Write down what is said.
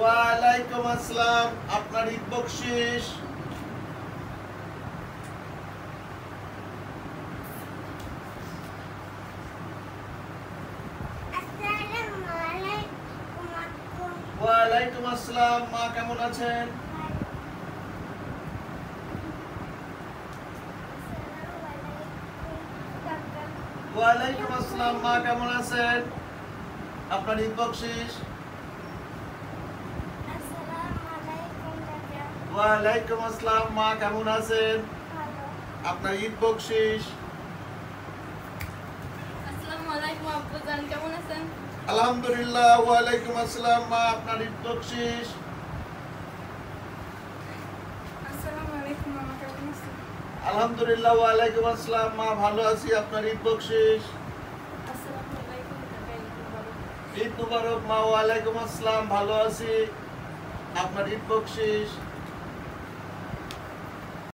ওয়ালাইকুম আসসালাম, আপনার ঈদ বকশিস ওয়ালাইকুম আসসালাম, মা কেমন আছেন? ওয়ালাইকুম আসসালাম, মা কেমন আছেন? আপনার ঈদ বকশিস ওয়ালাইকুম আসসালাম মা কেমন আছেন? আপনার ঈদ বকশিস? আলহামদুলিল্লাহ ওয়ালাইকুম আসসালাম মা আপনার ঈদ বকশিস? আলহামদুলিল্লাহ ওয়ালাইকুম আসসালাম মা ভালো আছি আপনার ঈদ বকশিস? ঈদ মুবারক মা ওয়ালাইকুম আসসালাম ভালো আছি আপনার ঈদ বকশিস?